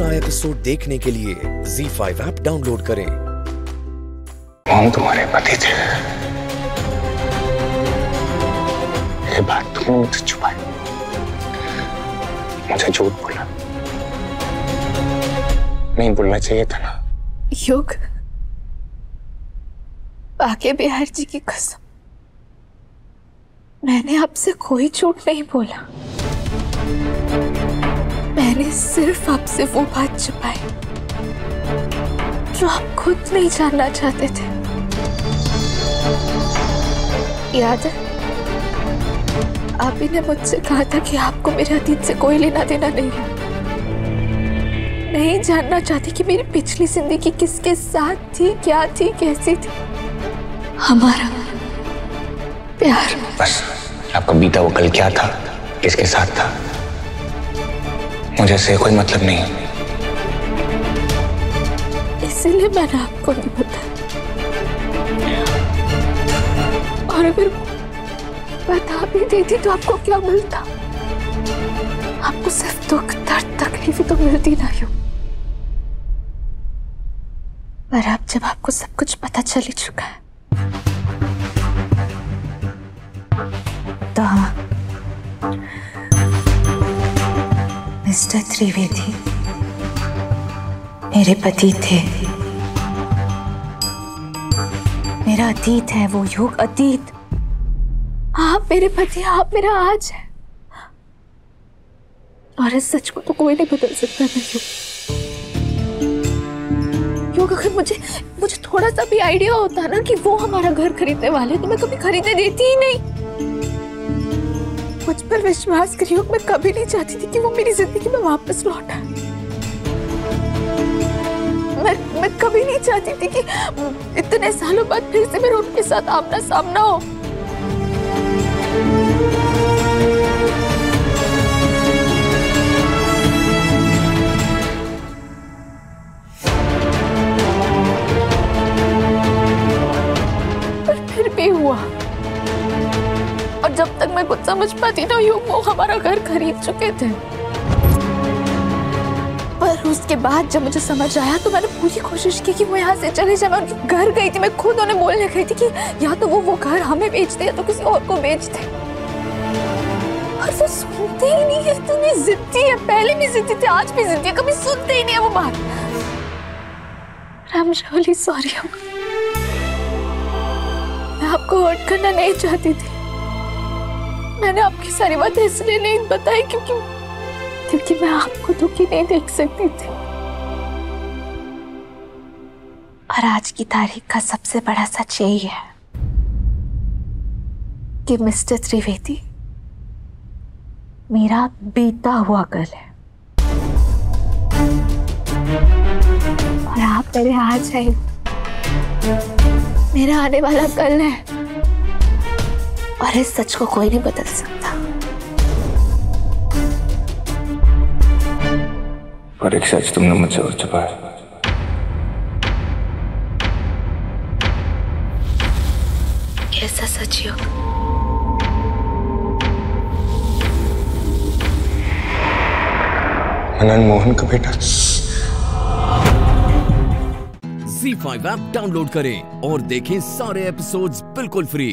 पूरा एपिसोड देखने के लिए Z5 ऐप डाउनलोड करें। हम तुम्हारे पति थे ये बात तुमने मुझसे छुपाई मुझे झूठ बोला नहीं बोलना चाहिए था ना। युग? बाके बिहार जी की कसम। मैंने आपसे कोई झूठ नहीं बोला। मैंने सिर्फ़ आपसे वो बात छुपाई, जो आप खुद नहीं जानना चाहते थे। याद है? आप ही ने मुझसे कहा था कि आपको मेरे अतीत से कोई लेना देना नहीं है। नहीं जानना चाहती कि मेरी पिछली ज़िंदगी किसके साथ थी, क्या थी, कैसी थी? हमारा प्यार। बस, आपका बीता वो कल क्या था? किसके साथ था? मुझे से कोई मतलब नहीं। इसीलिए मैंने आपको नहीं बताया। और अगर बता भी देती तो आपको क्या मिलता? आपको सिर्फ़ दुख, दर्द, तकलीफ़ तो मिलती ना यूँ। पर अब जब आपको सब कुछ पता चल ही चुका है मिस्टर त्रिवेदी, मेरे पति थे। मेरा अतीत है, वो युग अतीत। आप मेरे पति, आप मेरा आज है। और इस सच को तो कोई नहीं बदल सकता ना युग। युग अगर मुझे मुझे थोड़ा सा भी आइडिया होता ना कि वो हमारा घर खरीदने वाले तो मैं कभी खरीदने देती ही नहीं। मुझ पर विश्वास करियो, मैं कभी नहीं चाहती थी कि वो मेरी ज़िंदगी में वापस लौट आए। मैं मैं कभी नहीं चाहती थी कि इतने सालों बाद फिर से मेरा उनके साथ आमना सामना हो। समझ पाती ना युग वो हमारा घर खरीद चुके थे। पर उसके बाद जब मुझे समझ आया तो मैंने पूरी कोशिश की कि वो यहाँ से चले जाए। मैं घर गई थी, मैं खुद उन्हें बोलने गई थी कि या तो वो वो घर हमें बेच दे या तो किसी और को बेच दे। और वो सुनते ही नहीं है, इतनी जिद्दी है। पहले भी जिद्दी थे, आज भी जिद्दी है, कभी सुनते ही नहीं है वो बात। I'm really sorry मैं आपको हर्ट करना नहीं चाहती थी। मैंने आपकी सारी बातें इसलिए नहीं बताई क्योंकि क्योंकि मैं आपको दुखी नहीं देख सकती थी। और आज की तारीख का सबसे बड़ा सच यही है कि मिस्टर त्रिवेदी, मेरा बीता हुआ कल है। और आप मेरे आज है मेरा आने वाला कल है। और इस सच को कोई नहीं बदल सकता। पर एक सच तुमने मुझसे और छुपाया कैसा सच योग मनन मोहन का बेटा। Z5 ऐप डाउनलोड करें और देखें सारे एपिसोड्स बिल्कुल फ्री